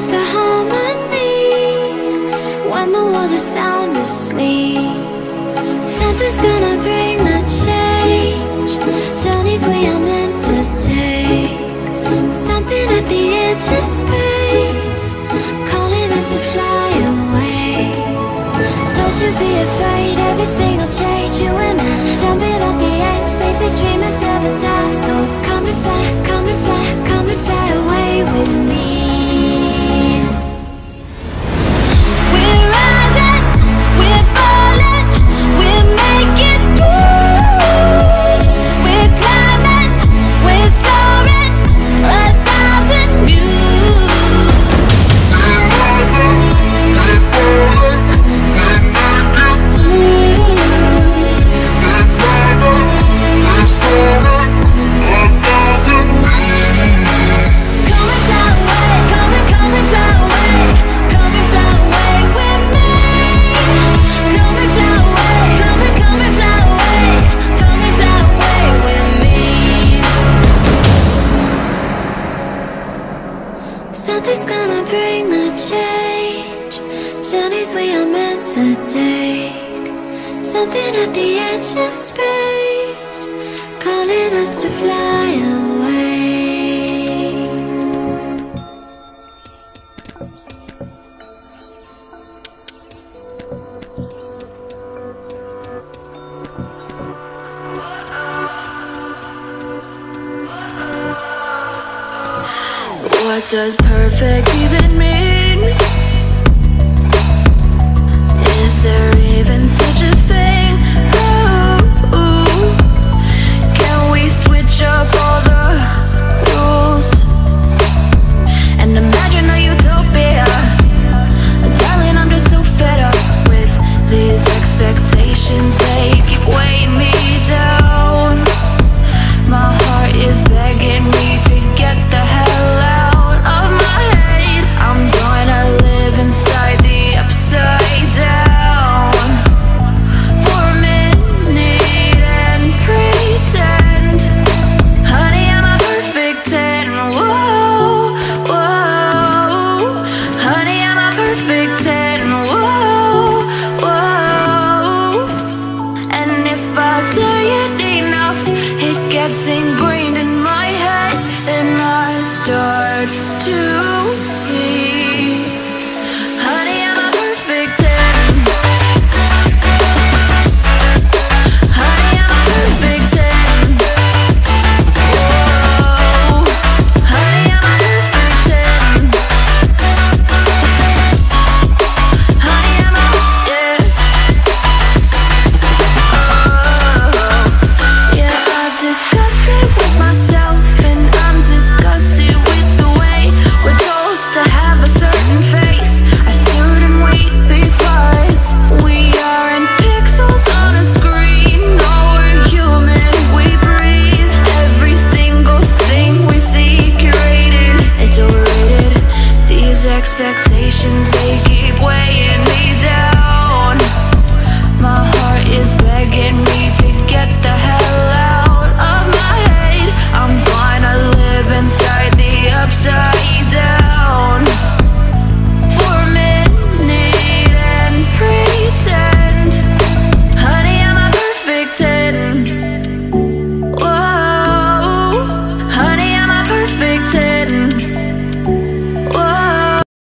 closer harmony When the world is sound asleep. Something's gonna bring the change. Journeys we are meant to take. Something at the edge of space. Floating at the edge of space Calling us to fly away What does perfect even mean?